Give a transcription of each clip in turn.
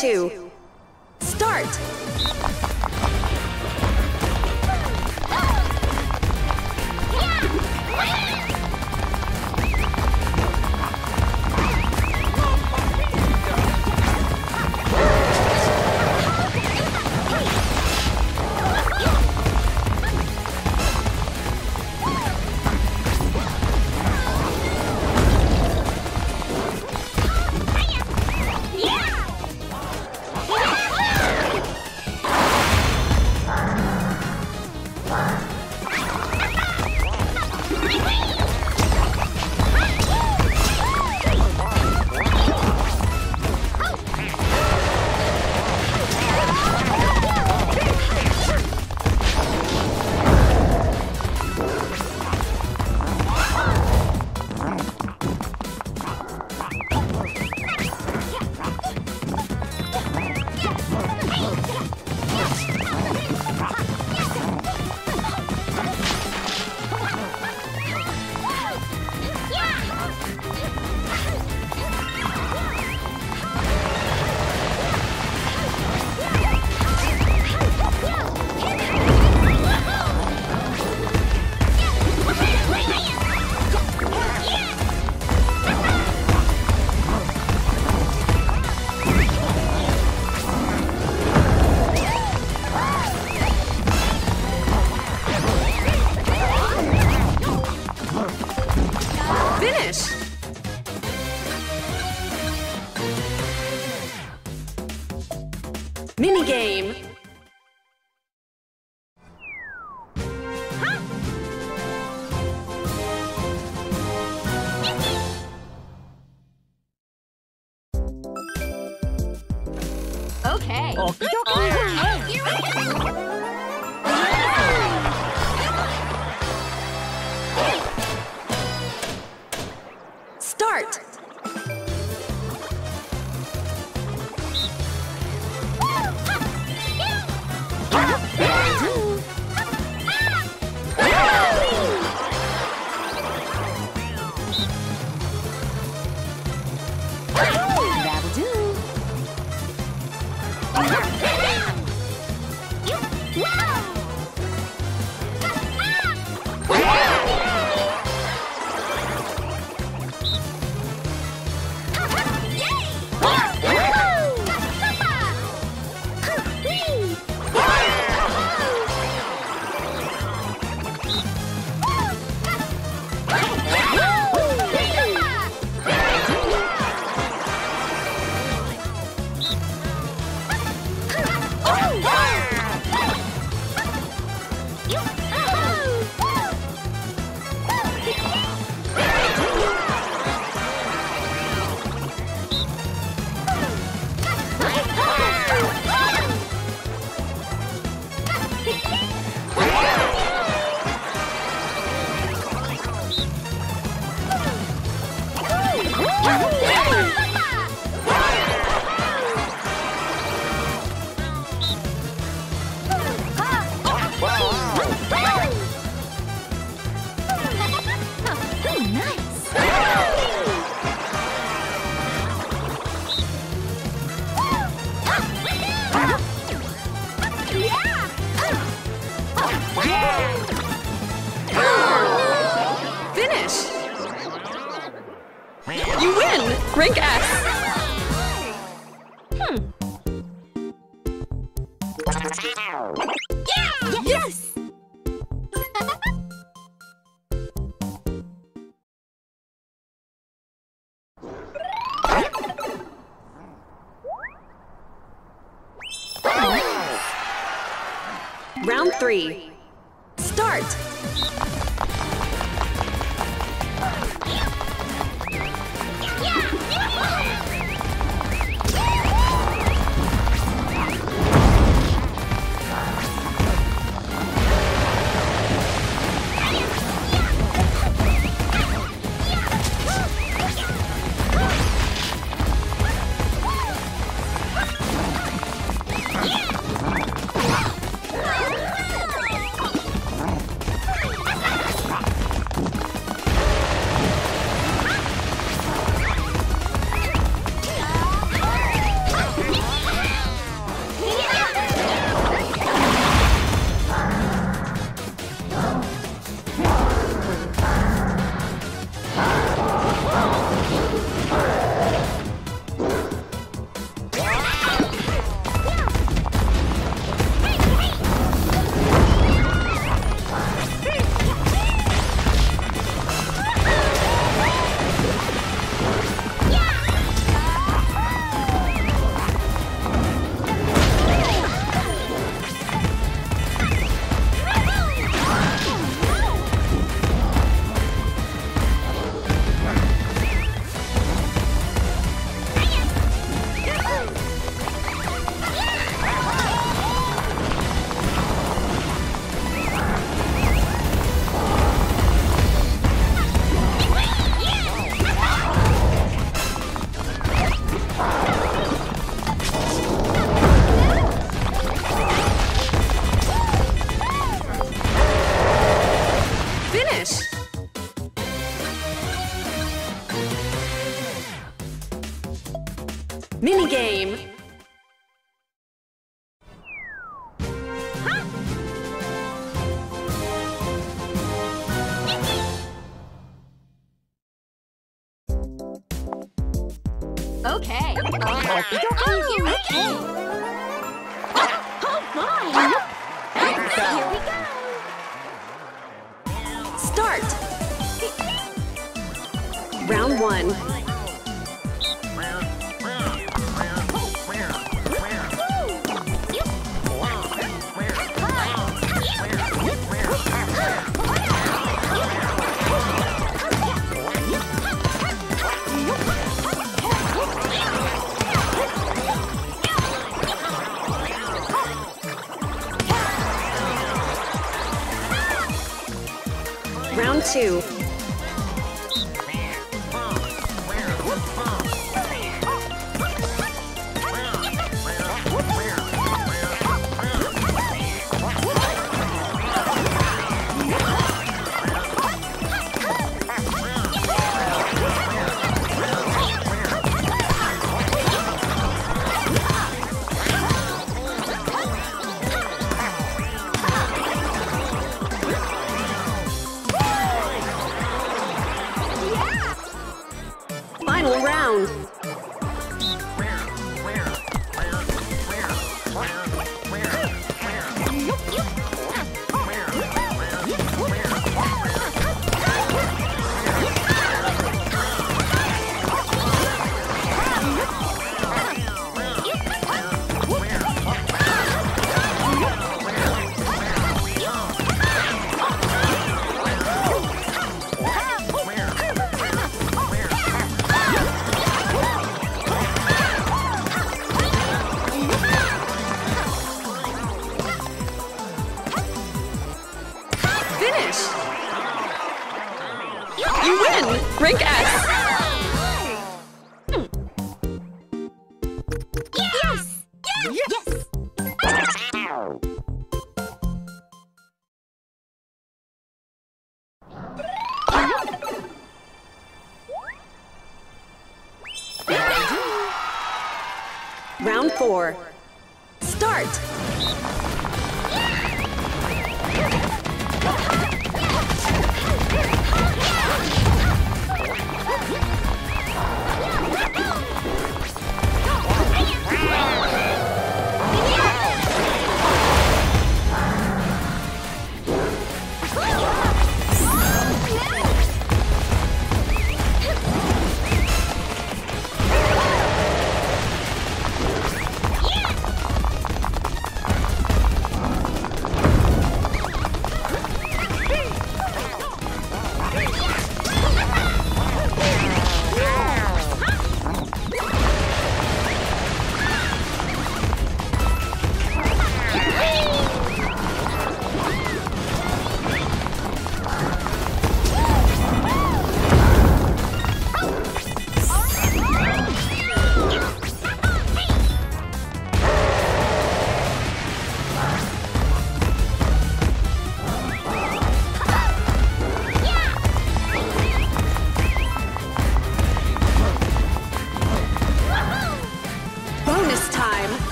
two. Aha! Okay. Okay, here we go. Oh, my! Here we go. Start! Round one. Two.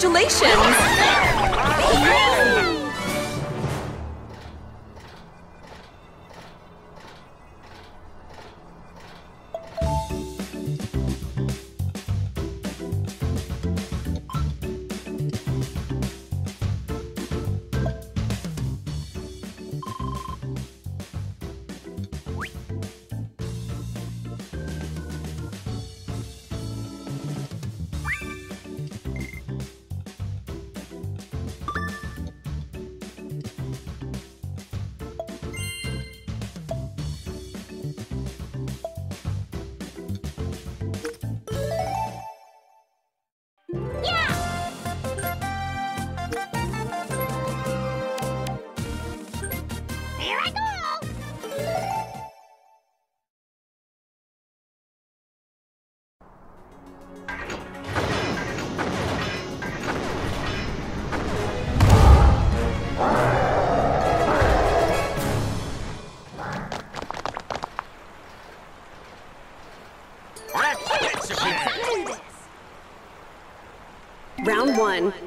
Congratulations! Round one.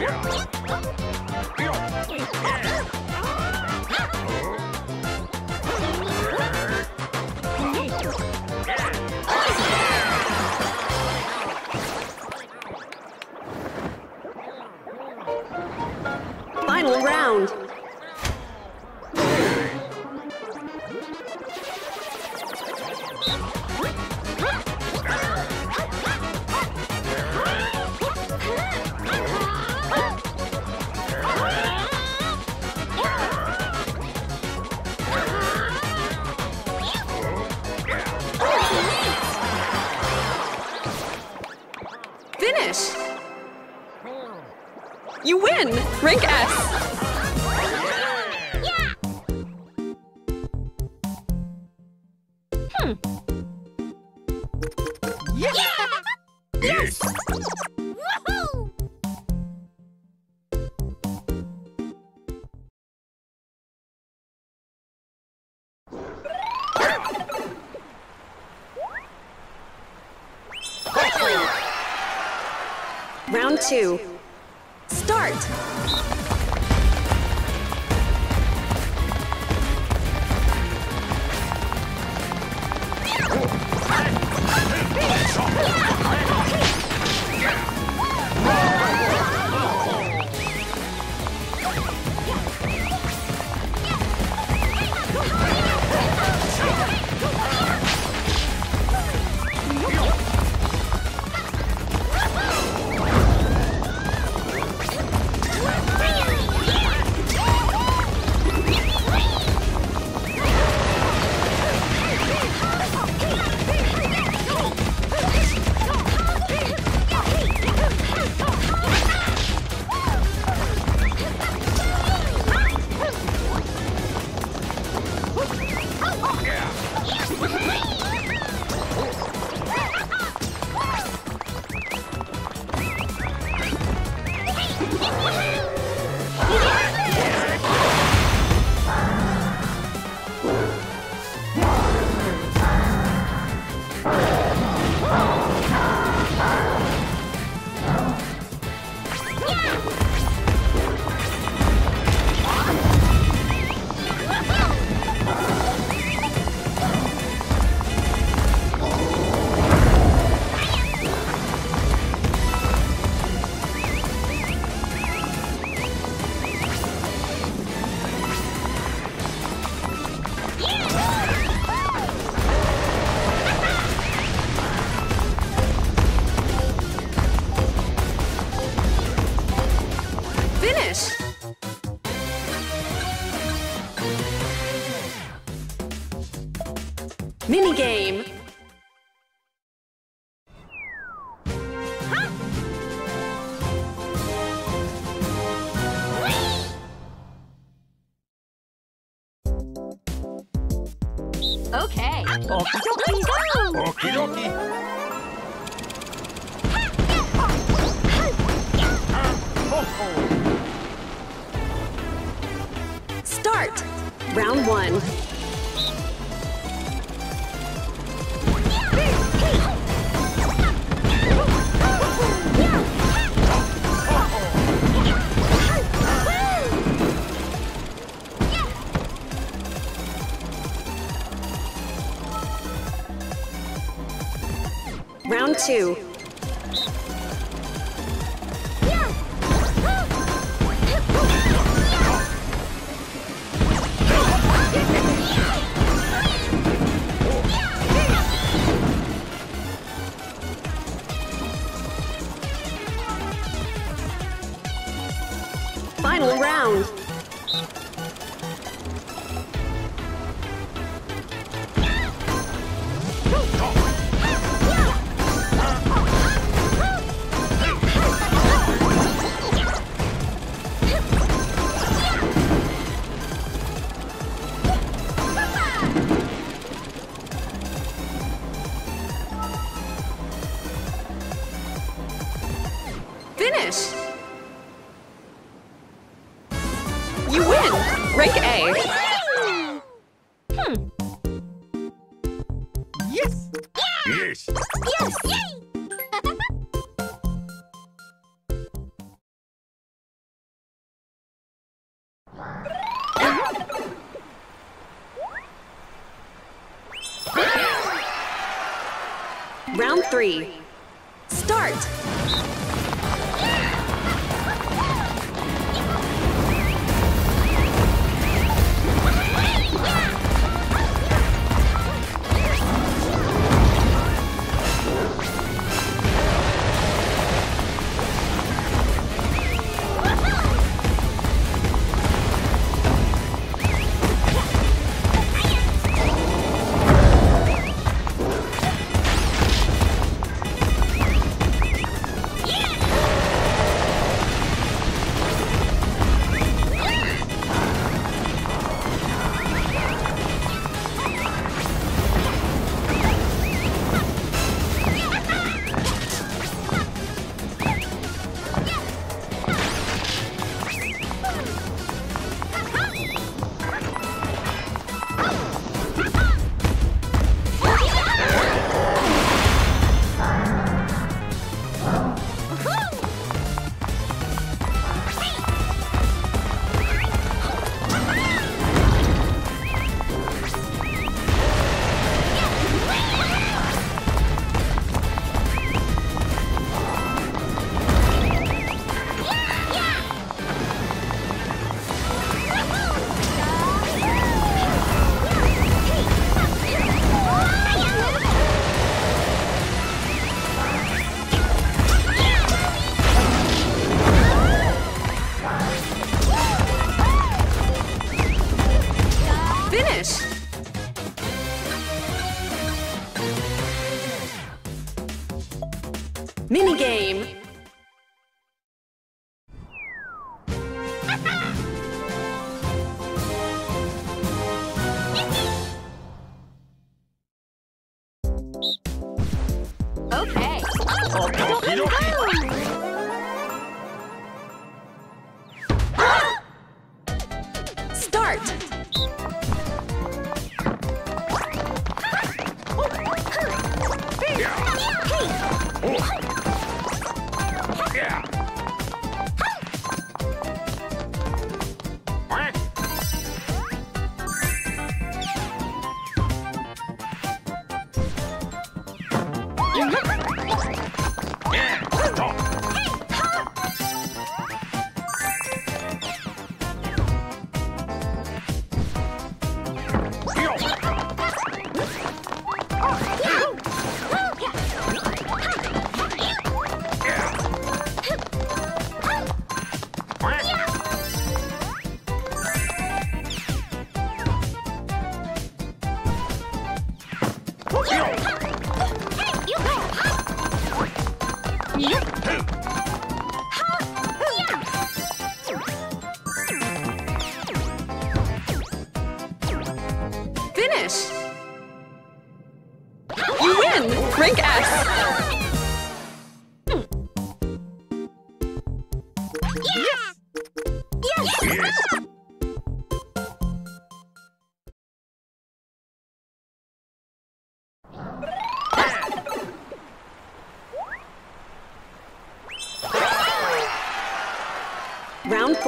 Yeah. Two. Two. Three.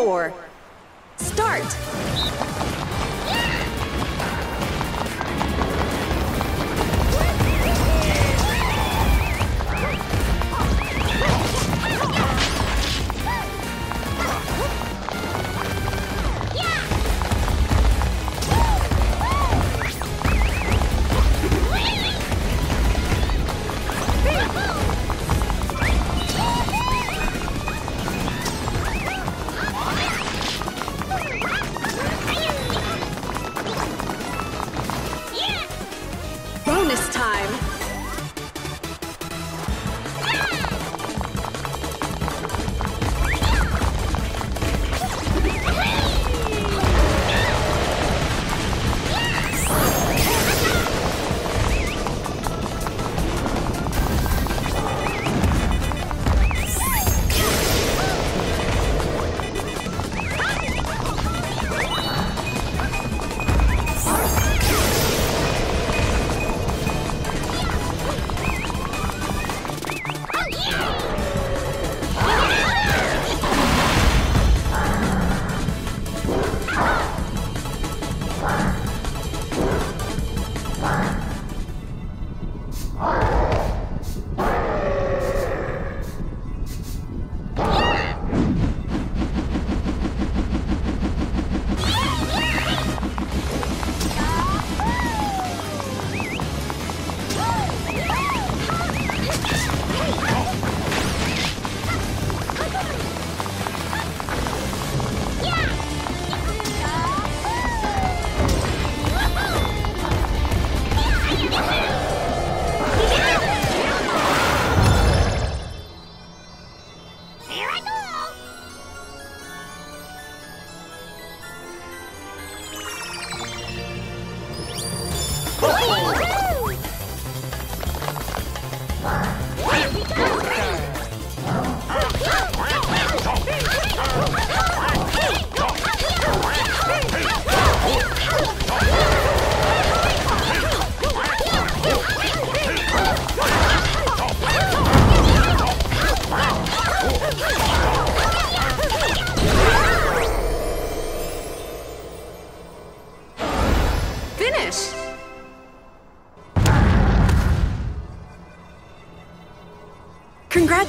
Four. Start!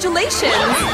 Congratulations!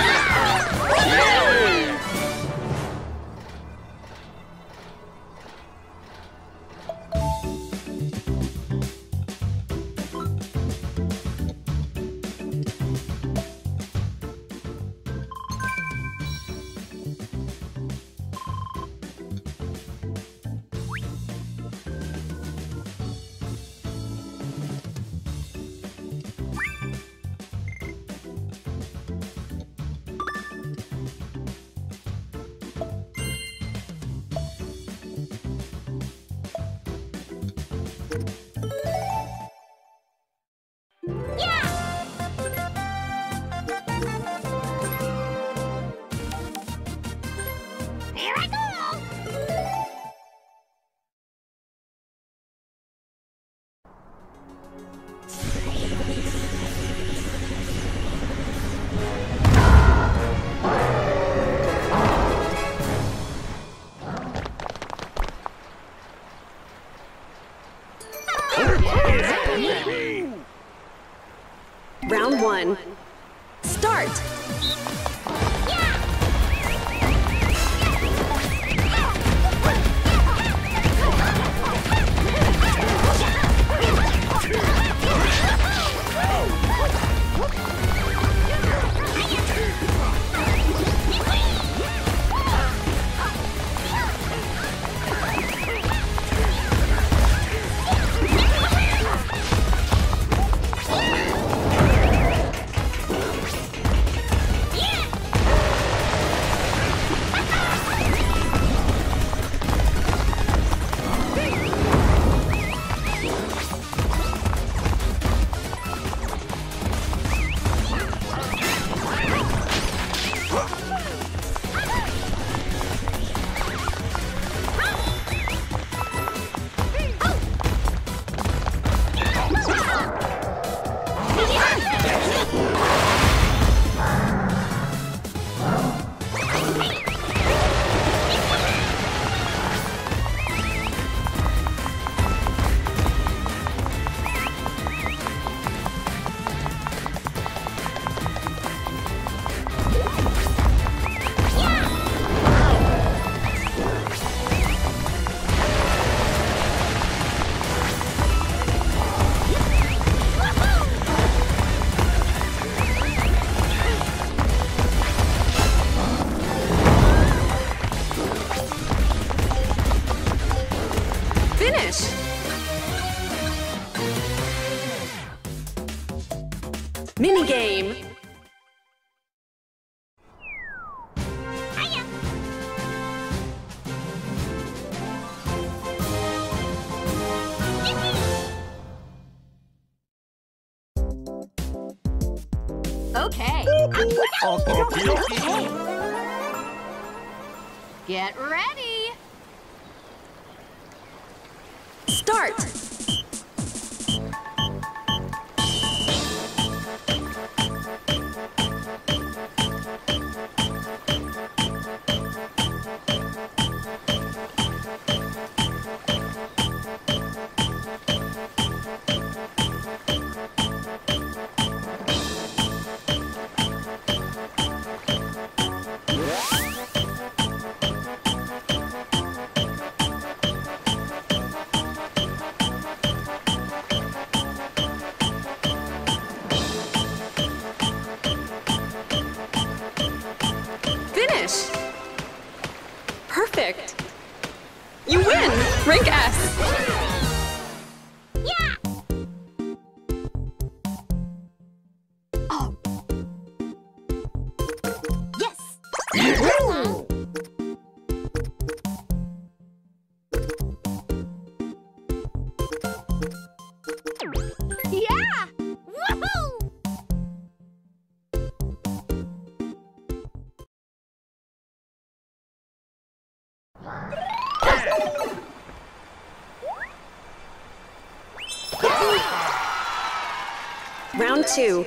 Two.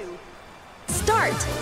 Start.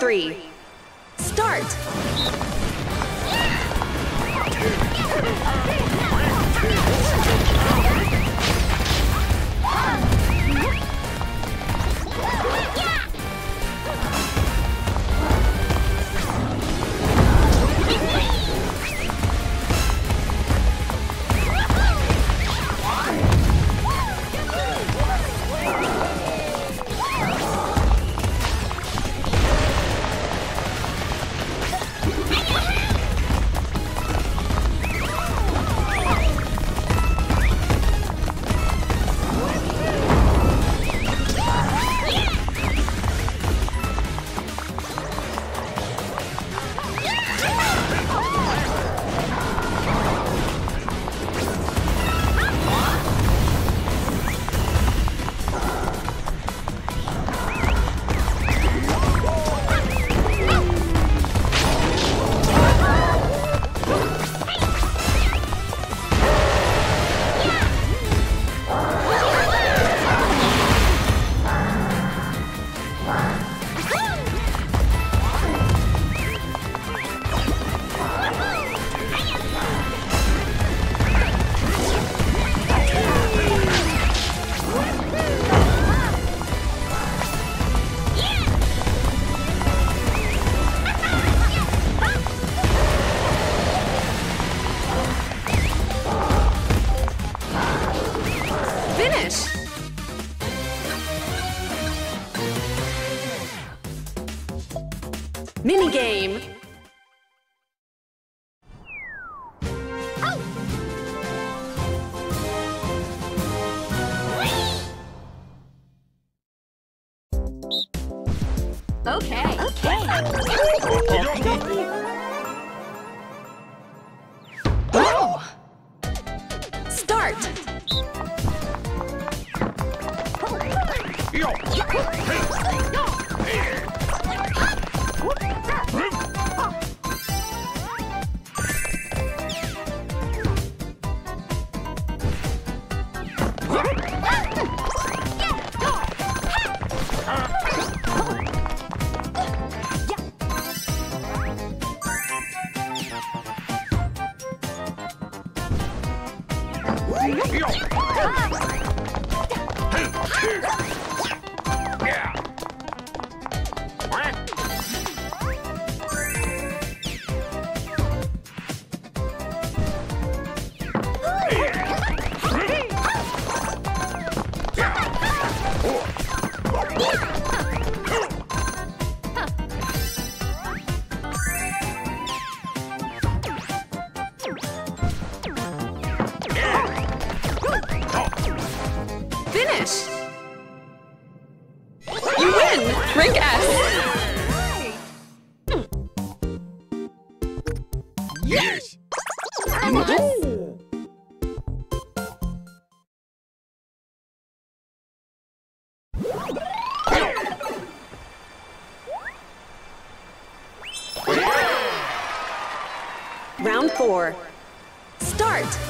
Three. Start! Minigame! Four. Start!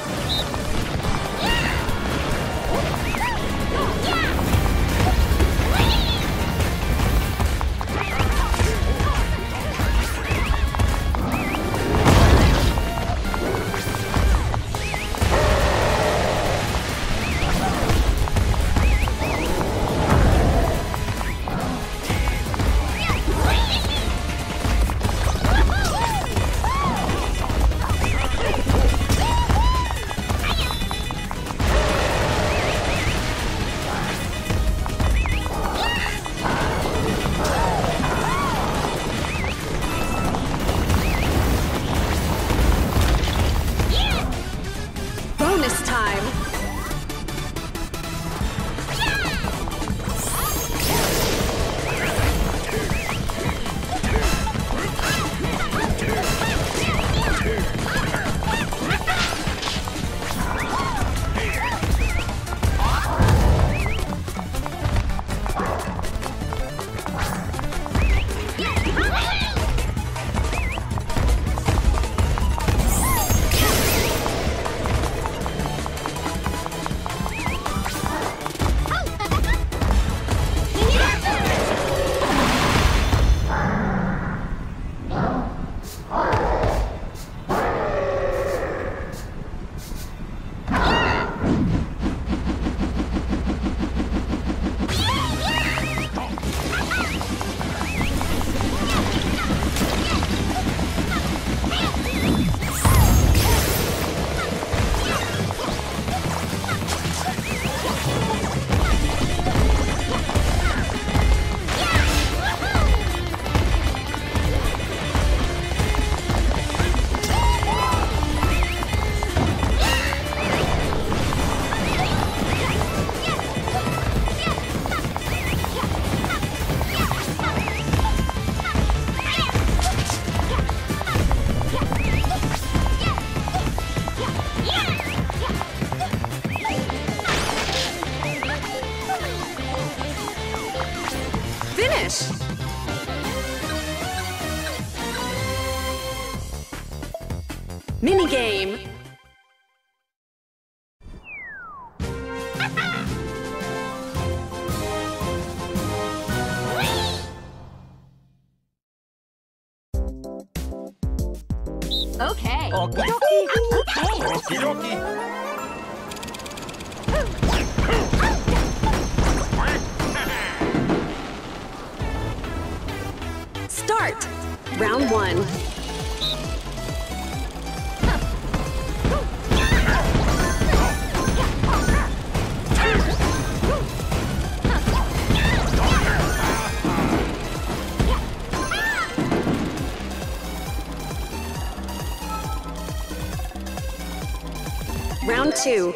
Two.